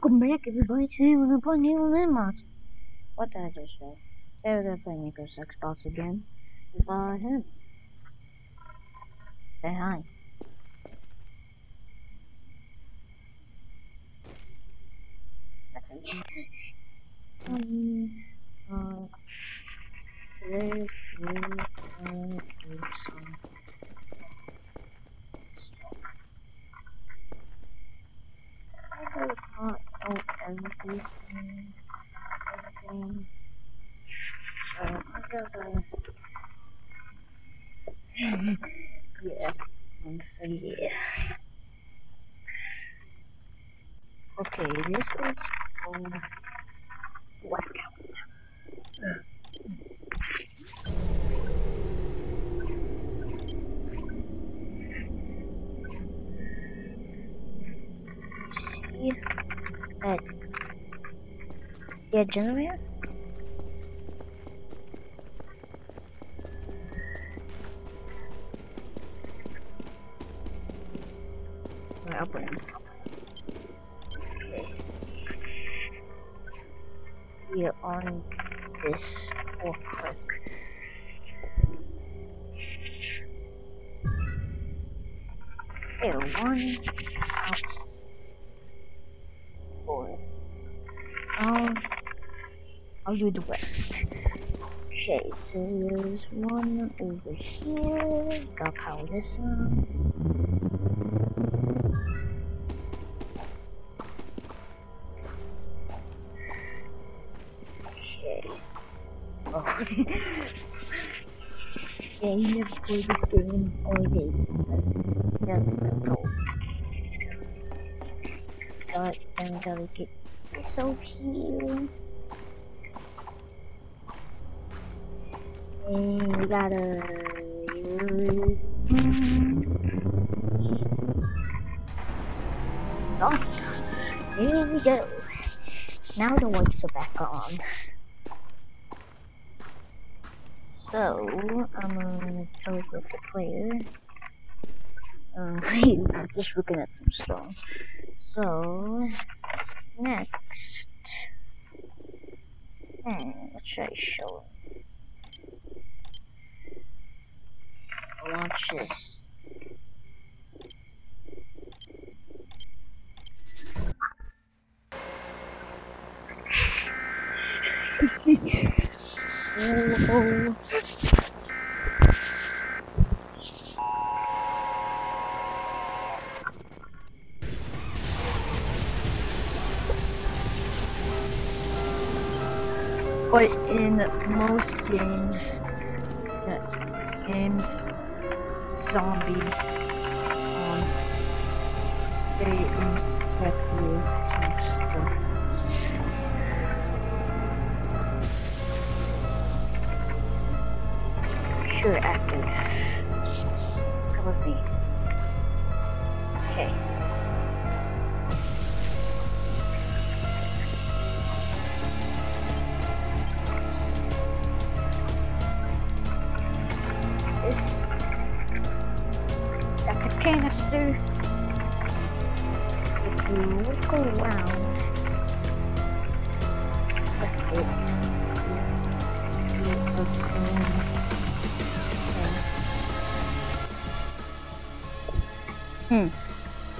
Welcome back everybody, today we're gonna play New Landmarks. What did I just say? Today we're gonna play Nico's Nextbots again. By him. Say hi. That's it. um, uh, today we are It's not oh everything everything. So I gotta yeah. Um, so yeah. Okay, this is um workout. See that a generator? Right, I'll put him. We are on this real quick. One I'll do the rest. Okay, so there's one over here. Gotta power this on. Okay. Oh. yeah, you never played this game all days. Yeah, no. Got, then gotta get this over here. We gotta. Oh, here we go. Now the lights are back on. So, I'm gonna teleport the player. Um, wait, just looking at some stuff. So, next. Hmm, what should I show him? Watch this. oh. But in most games, games, zombies, um, they infect you and stuff. Sure, active. Come with me.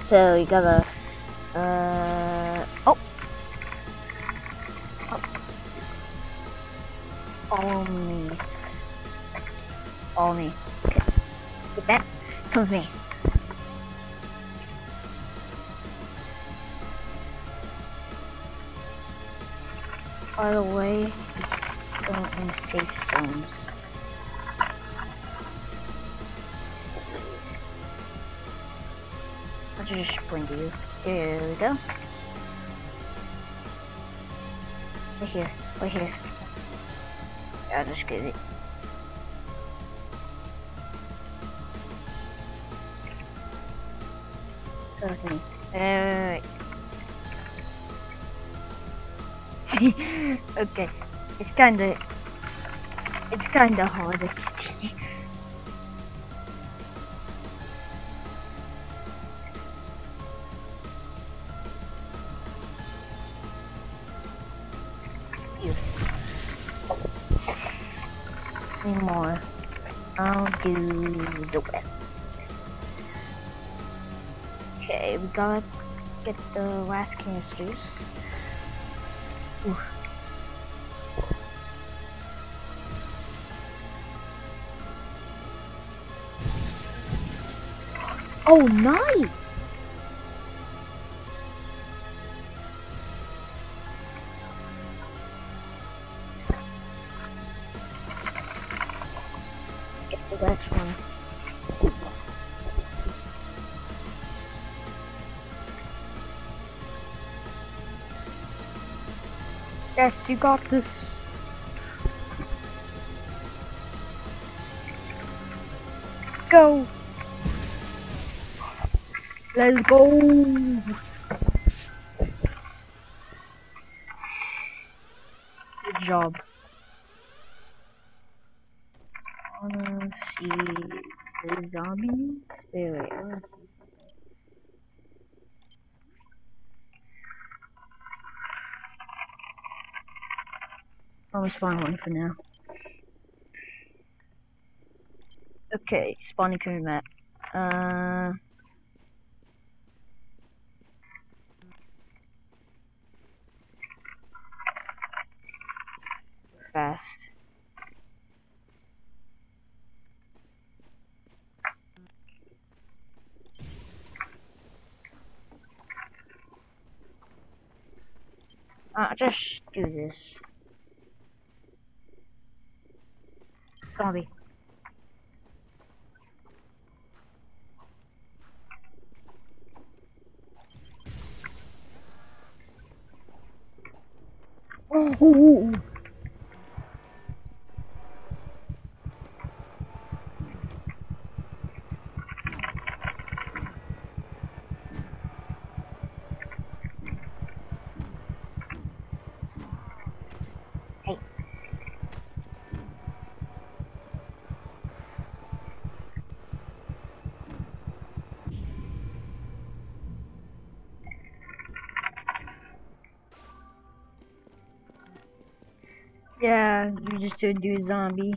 So you gotta. Uh. Oh. Oh. Follow me. Follow me. Okay. Get that. Come with me. By the way, don't in safe zones. Just sprint you. Here we go. Right here. Right here. I'll just get it. With me. Alright. okay. It's kinda it's kinda hard XD. Anymore. I'll do the west. Okay, we gotta get the last canisters. Ooh. Oh, nice! Last one. Yes, you got this. Go. Let's go. The zombie. Wait, wait, I wanna see something. I'll spawn one for now. Okay, spawning current map. Uh. Fast. Uh, just do this. Zombie. Oh, oh, oh, oh. Hey. Yeah, you just a zombie.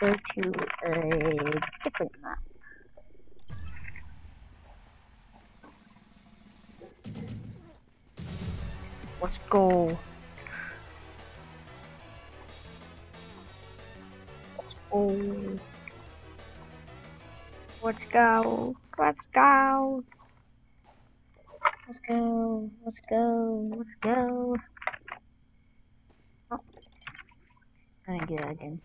Go to a different map. Let's go. Let's go. Let's go. Let's go. Let's go. Let's go. Let's go. Oh. I didn't get that again.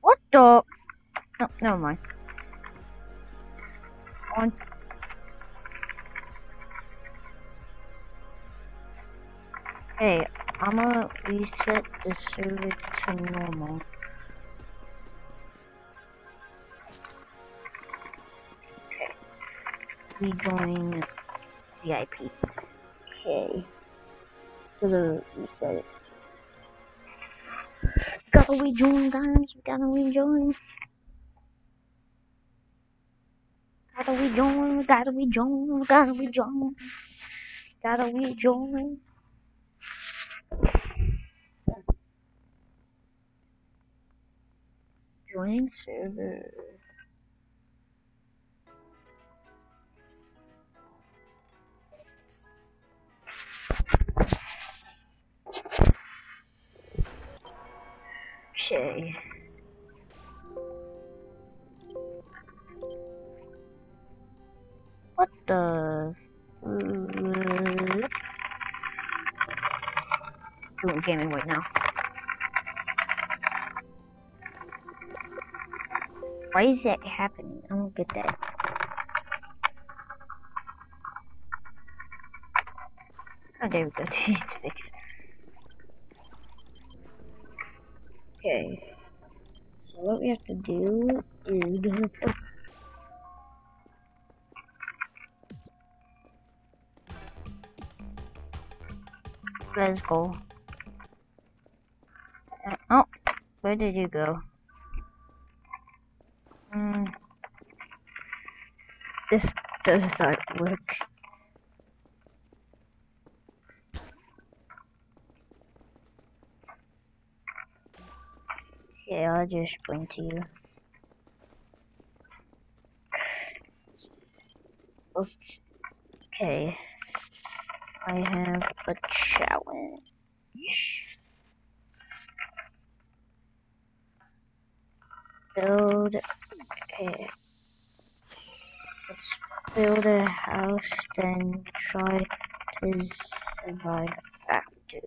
What the? No, never mind. On. Hey, I'm gonna reset the server to normal. Rejoin VIP. Okay. Gonna reset it. Gotta rejoin, guys. We gotta rejoin. Gotta rejoin. Gotta rejoin. Gotta rejoin. Gotta rejoin. Join server. Okay. What the? Mm. Doing gaming right now. Why is that happening? I don't get that. Oh, there we go. it's fixed. Okay. So what we have to do is go oh. Let's go. Uh, oh, where did you go? Mm. This does not work. Yeah, I'll just bring to you. Okay. I have a challenge. Build a let's build a house then try to survive after.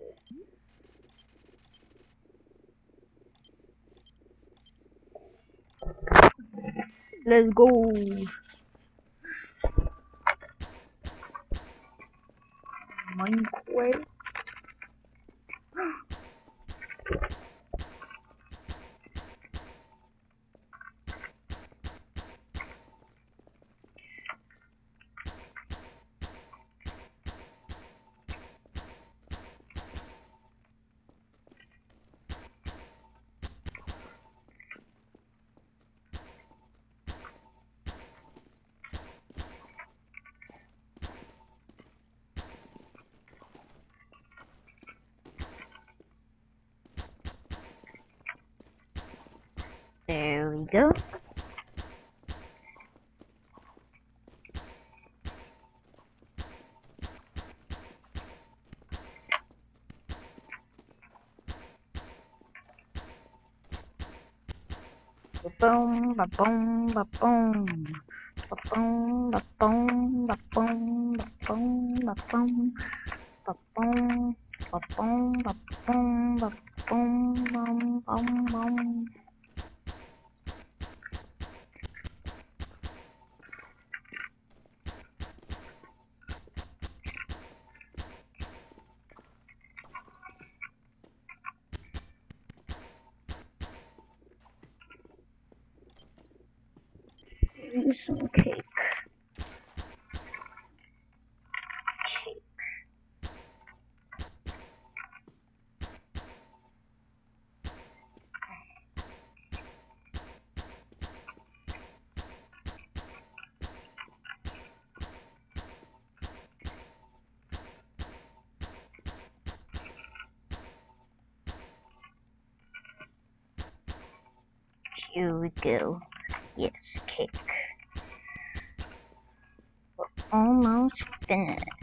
Let's go. Minecraft. There we go. Ba-boom, ba-boom, ba-boom. Ba-boom, ba-boom, ba-boom, ba-boom, ba-boom. Ba-boom, ba-boom, ba-boom, ba-boom, bum, bum, Use some. Cake. Here we go. Yes, cake. We're almost finished.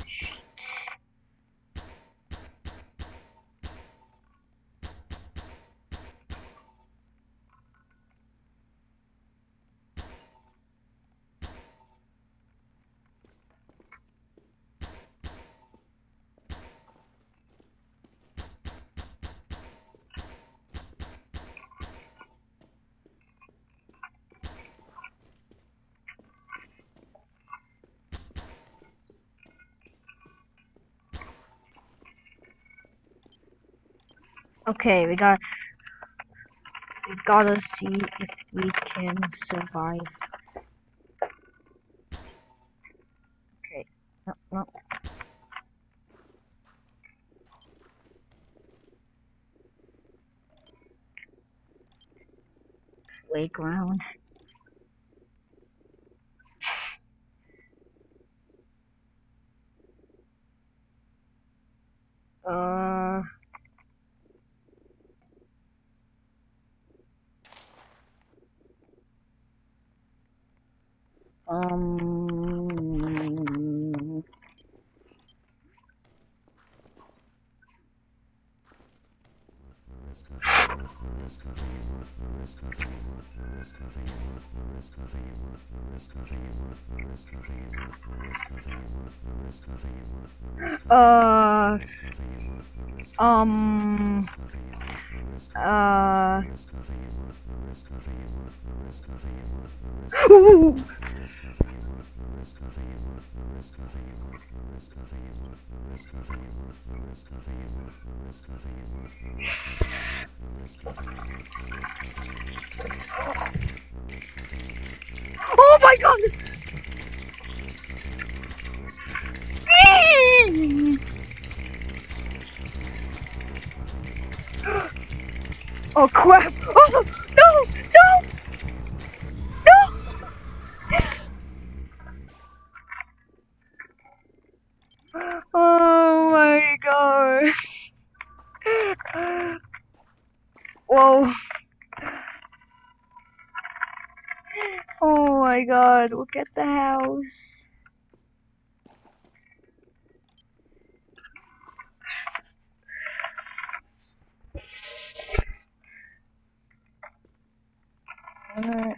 Okay, we got. We gotta see if we can survive. Okay, no, no. Playground. Uh. Uh. Um. Uh. Ooh. Oh my god! Oh crap! Oh no! No! No! Whoa. Oh my god, look at the house. Alright.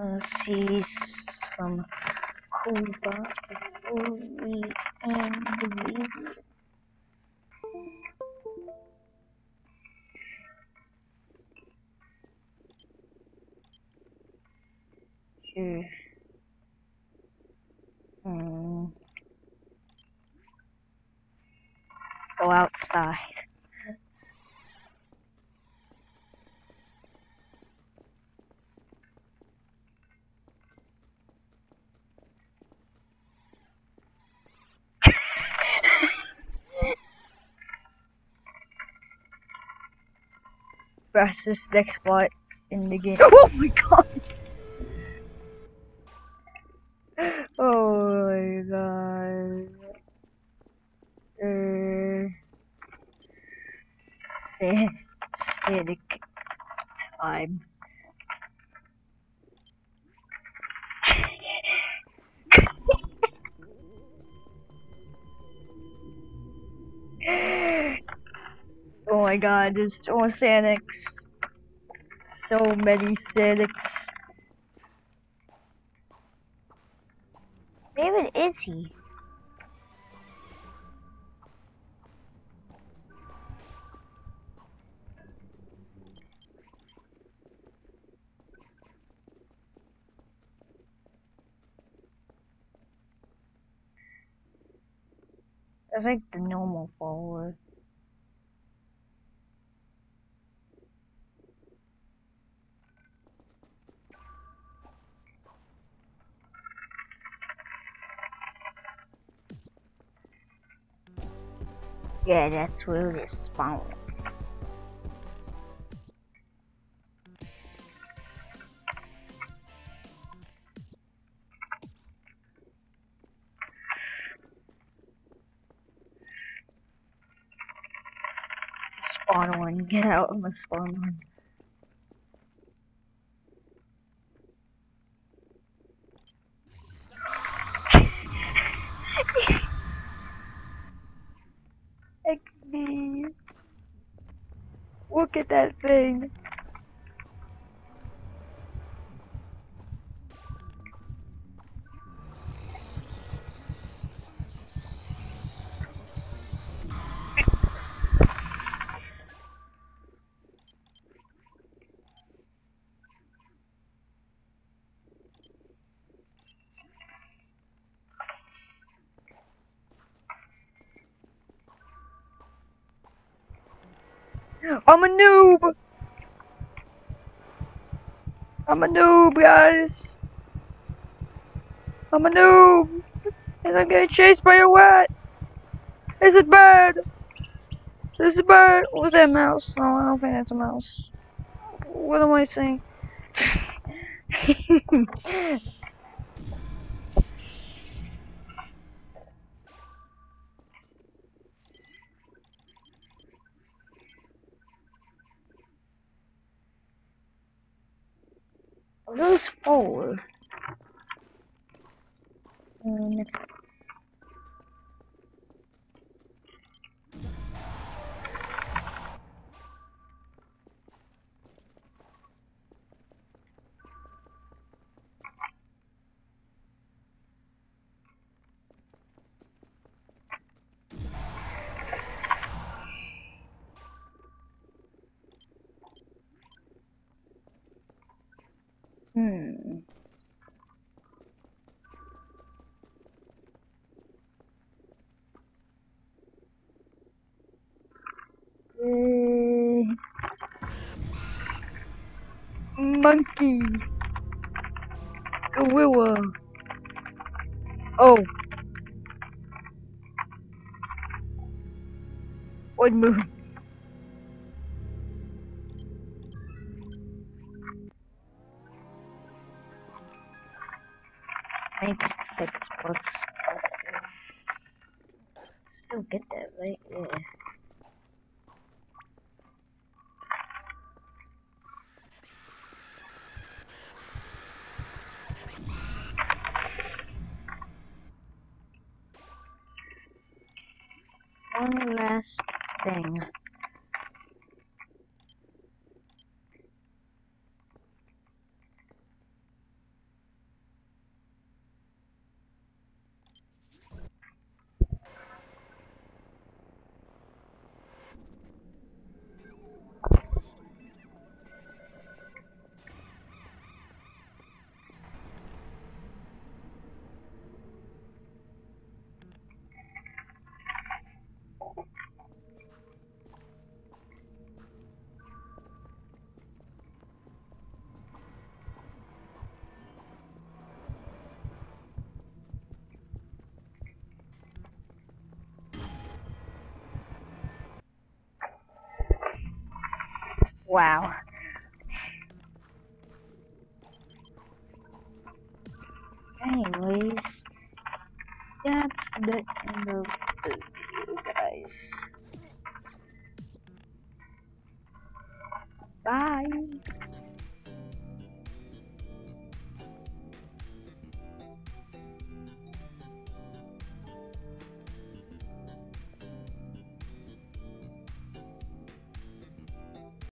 Let's see some cool thoughts before we end the video. Sure. Hmm. Go outside. fastest nextbot in the game. Oh my god! Oh my god. Uh, sad, static time. oh my god, there's so much Sanics. So many Sanics. David is he? That's like the normal follower. Yeah, that's where it spawned. Spawn one, get out of my spawn one. XD. Look at that thing. I'm a noob! I'm a noob, guys! I'm a noob! And I'm getting chased by a rat! Is it bird? Is it bird? Was that mouse? No, I don't think that's a mouse. What am I saying? Those four. Um, next. Hmm. Eh, monkey. Gorilla. Oh. One move. Makes the spots still get that, right? Yeah. One last thing. Wow. Anyways, that's the end of